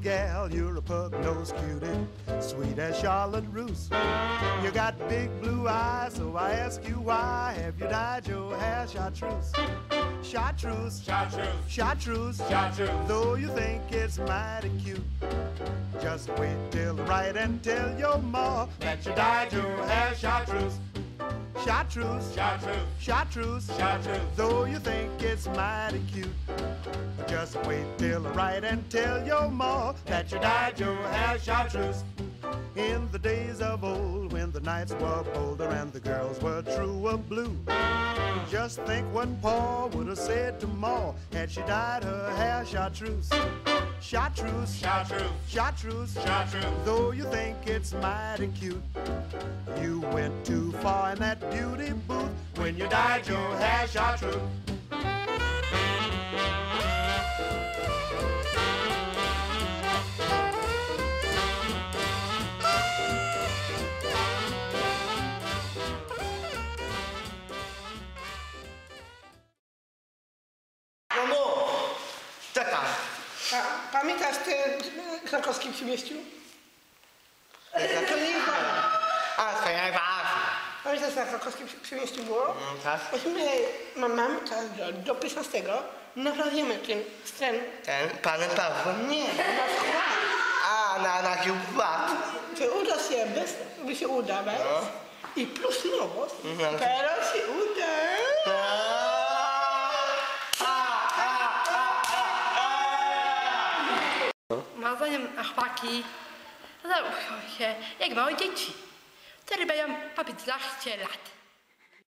gal, you're a pug-nosed cutie, sweet as Charlotte Russe. You got big blue eyes, so I ask you why have you dyed your hair chartreuse? Chartreuse, Chartreuse, chartreuse, chartreuse. though you think it's mighty cute. Just wait till the right and tell your ma That you dyed your hair chartreuse, chartreuse, chartreuse, chartreuse, chartreuse. though you think it's mighty cute. Just wait till the right and tell your ma that you dyed your hair chartreuse. In the days of old, when the nights were bolder and the girls were true of blue. Just think what Pa would have said to Ma had she dyed her hair chartreuse. Chartreuse, Chartreuse, chartreuse, chartreuse. though you think it's mighty cute. You went too far in that beauty booth when you dyed your hair chartreuse. Czekam. A pamiętasz ty Krakowski przymieścił? To nie jest. A, to najważniejsze. Pamiętasz jak Krakowski przy- przymieścił było? Mm, tak. Myśmy, mam, mamy czas do, do 15 naprawimy ten scen. Ten pan Paweł. Nie, na skład. A, na, na kiełbat. Czy uda się bez, by się uda bez? I plus nowość. Mhm. Teraz się uda. Marzeniem a chłopaki zauczą się jak małe dzieci. Wtedy będą po 15 lat.